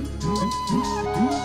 Mm-hmm.